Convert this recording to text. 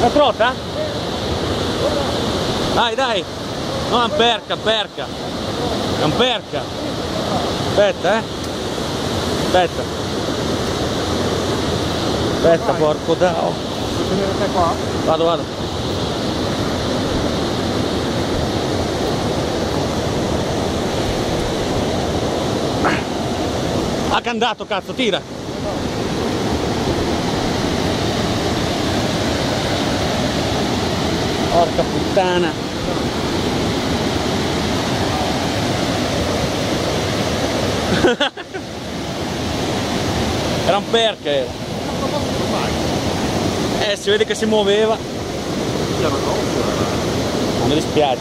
La trota? Dai, dai. No, un perca, perca. Un perca. Aspetta, eh. Aspetta. Aspetta, porco dao. Vado, vado. Ha candato, cazzo, tira. Porca puttana. Era un perca era. Eh, si vede che si muoveva. Non mi dispiace.